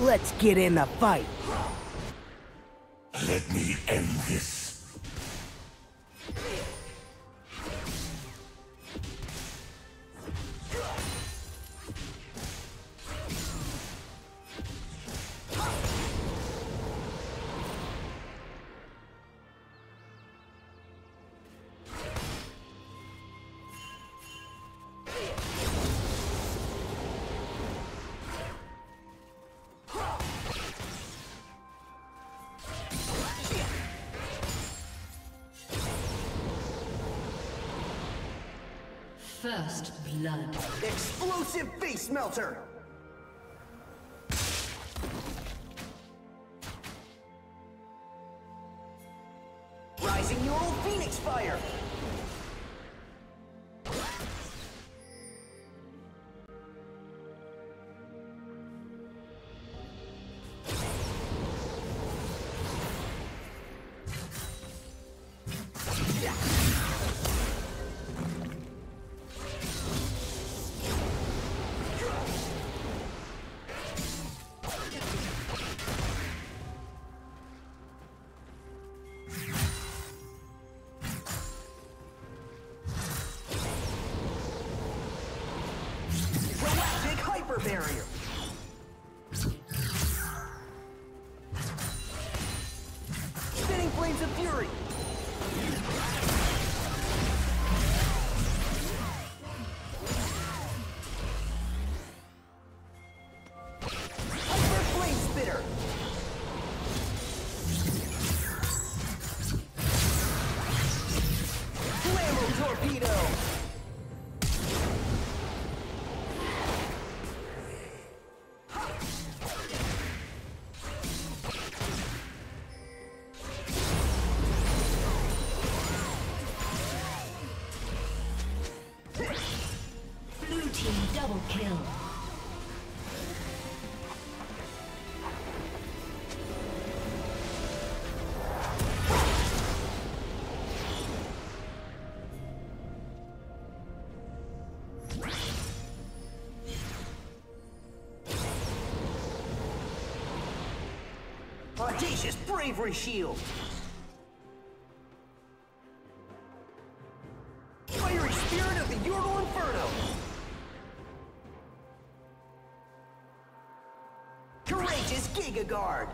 Let's get in the fight. Let me end this. Blood. Explosive face melter! Audacious bravery shield! Fiery spirit of the Yordle Inferno! Courageous Giga Guard!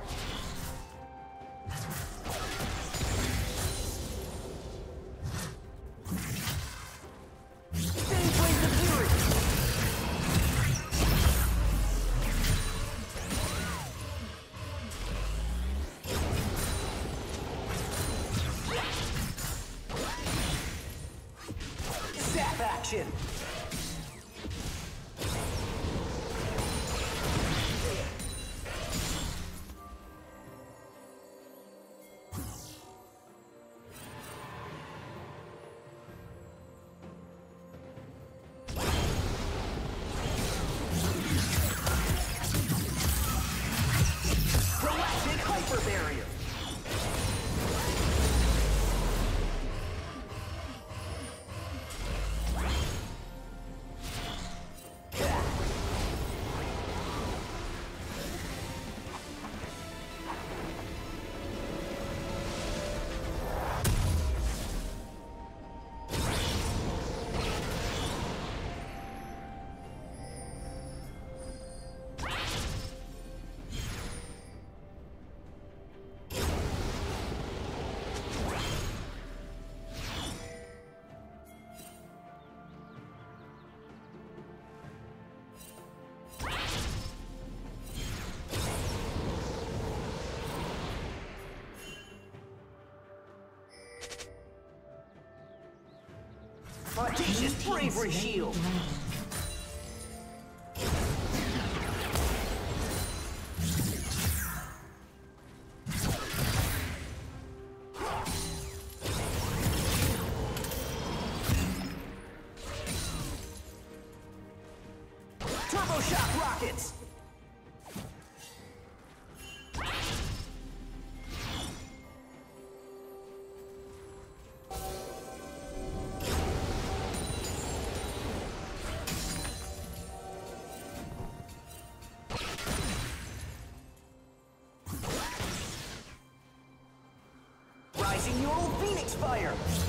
Audacious bravery shield! Turbo shock rockets! Phoenix fire!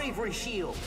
Bravery Shield!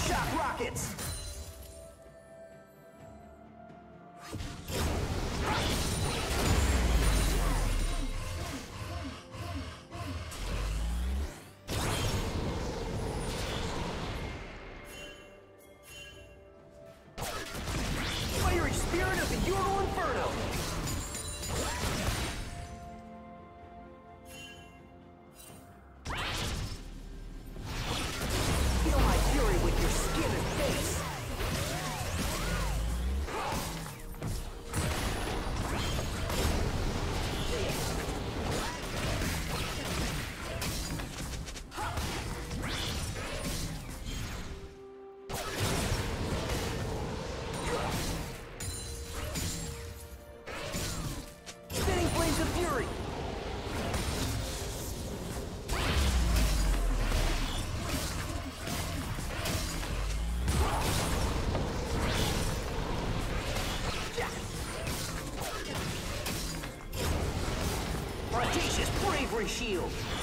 Shock rockets! shield.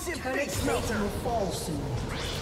Massive Turret base melter will fall soon.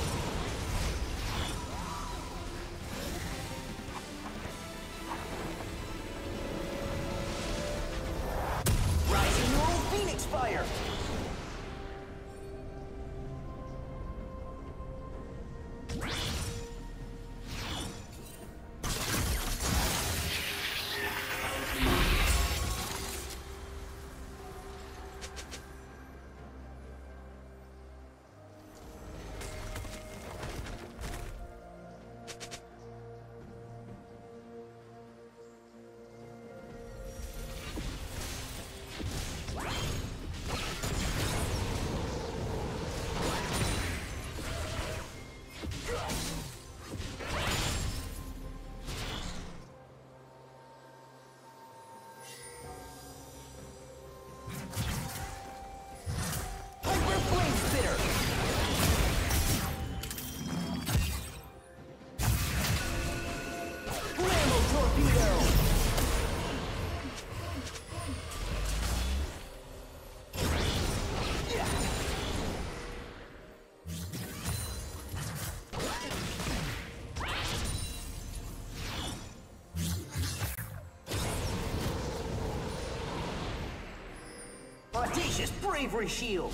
precious bravery shield!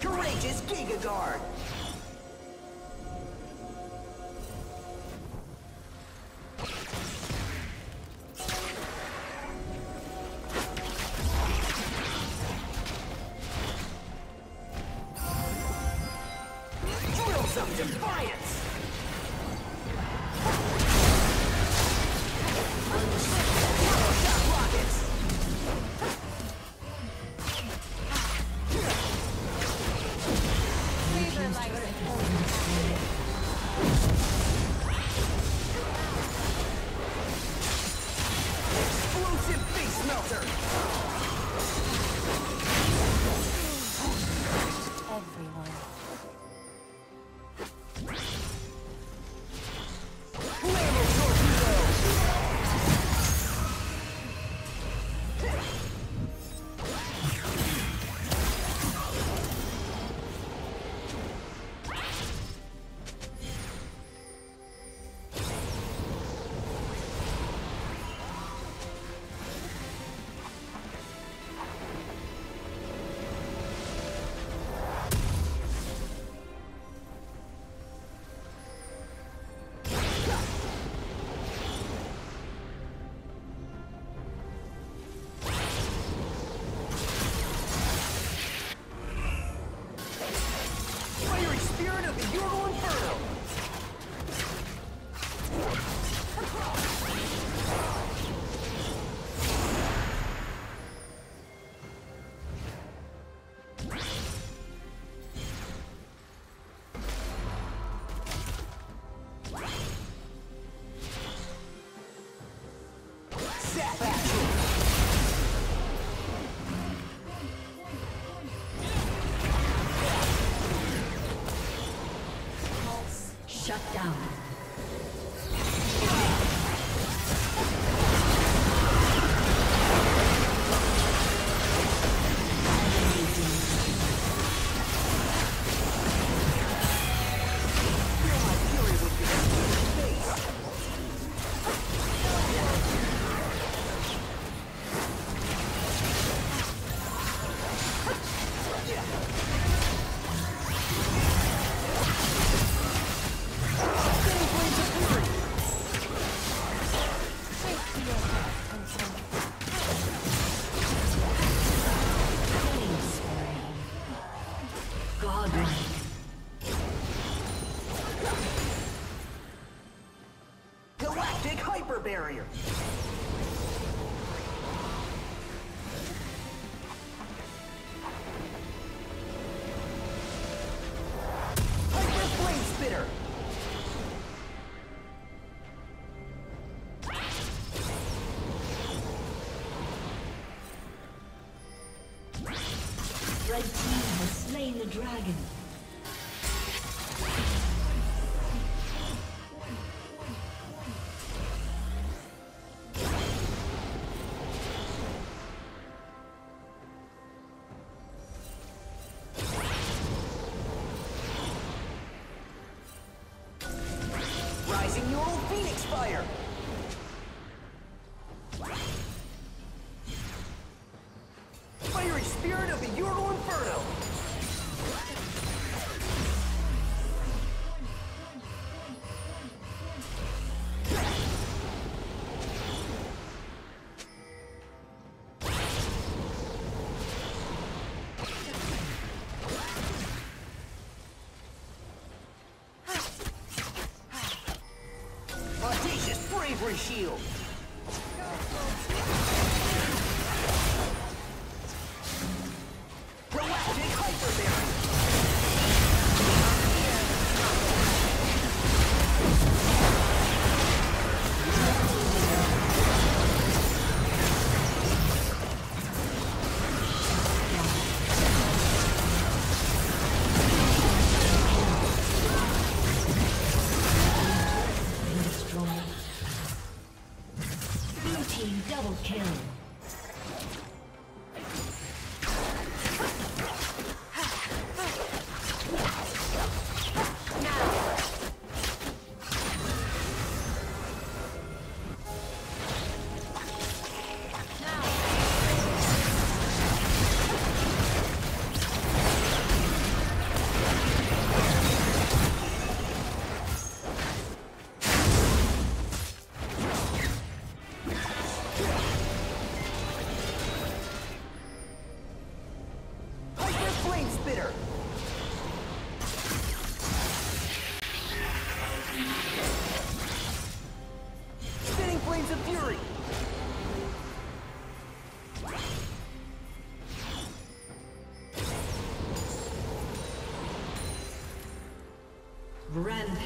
Courageous Giga Guard! Rising Neural Phoenix Fire!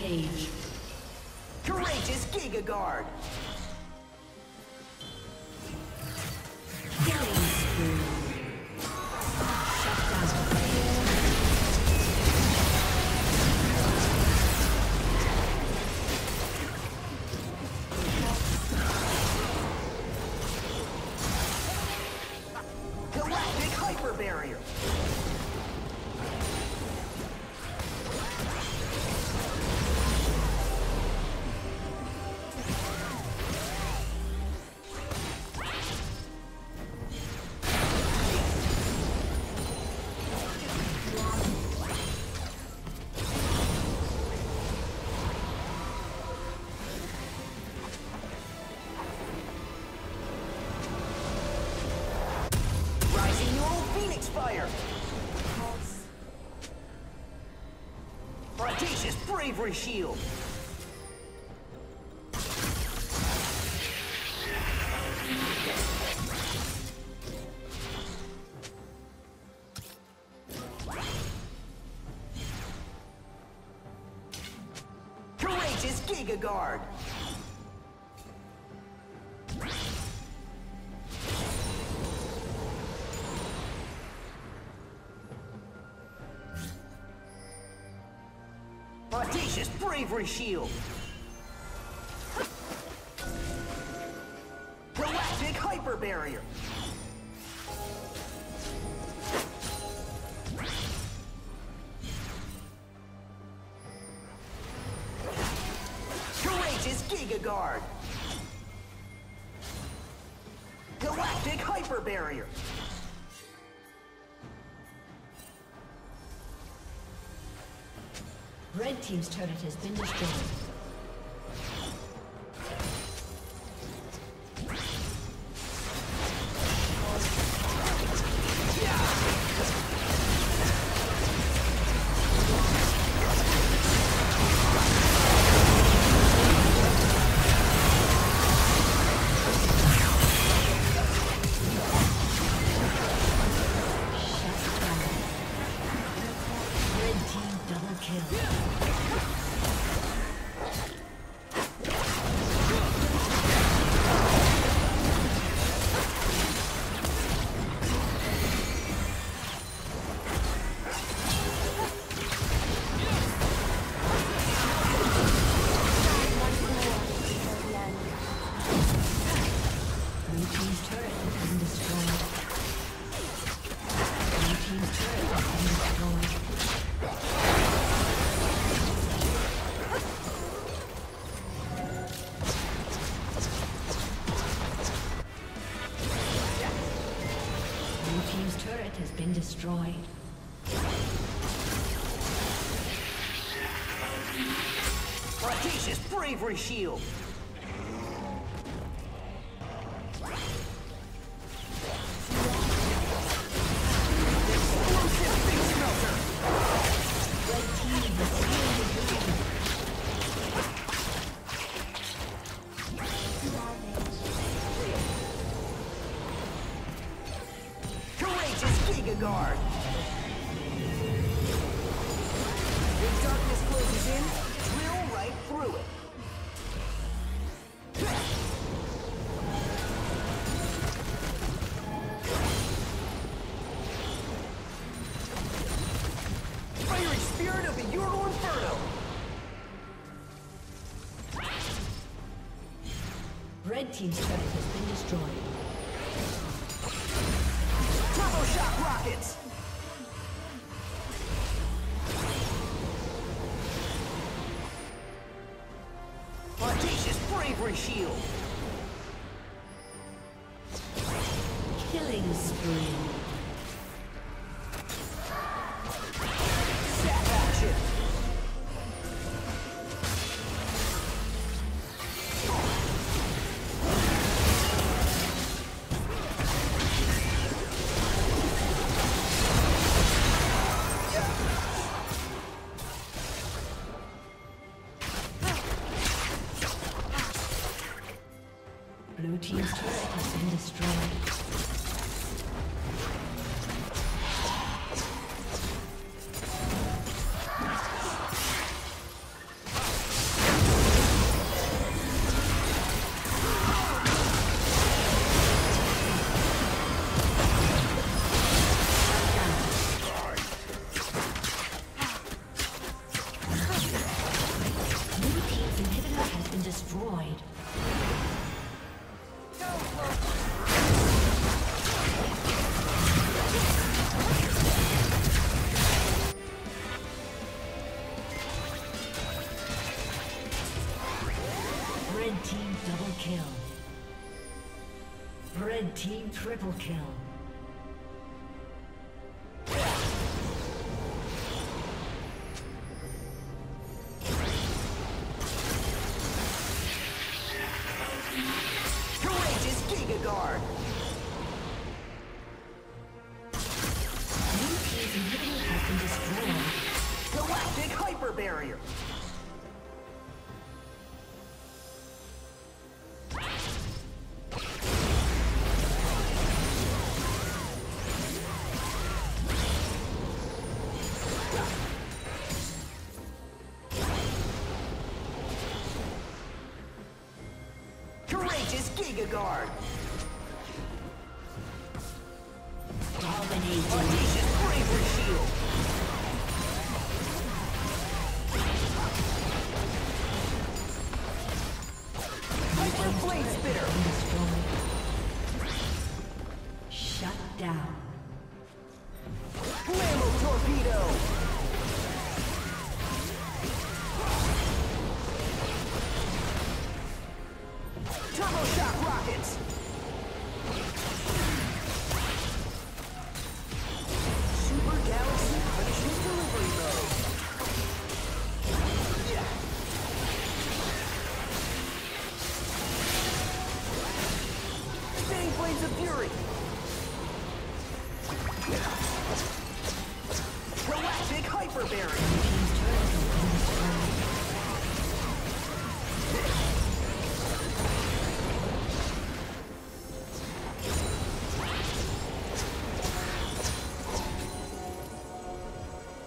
Rampage. Courageous Giga Guard. Bravery shield. Bravery Shield. Galactic Hyper Barrier. Courageous Giga Guard. Galactic Hyper Barrier. Teams Team's turret has been destroyed. destroyed. Bravery shield! team's turret has been destroyed. Turbo shock rockets! Audacious bravery shield! Killing spree. team triple kill. Giga Guard. Blades of Fury. Galactic Hyper Barrier.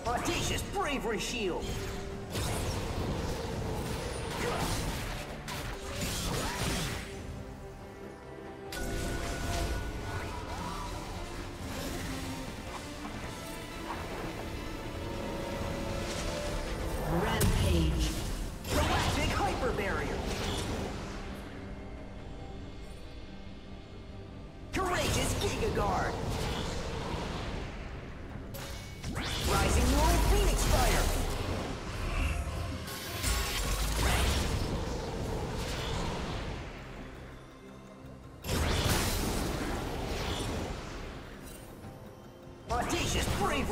Audacious bravery shield.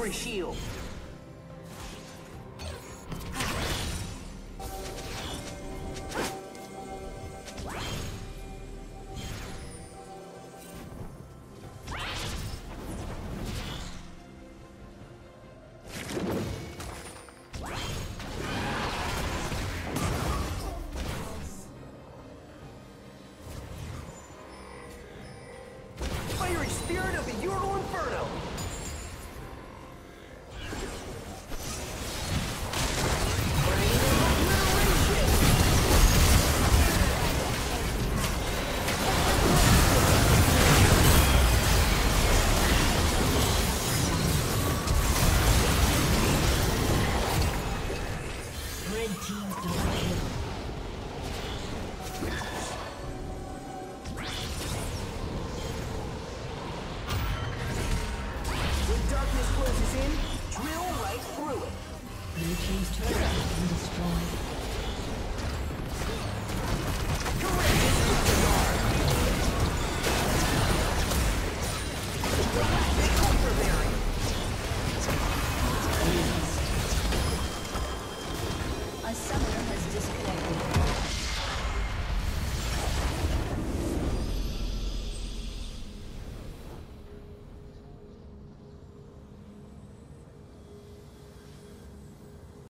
Every shield.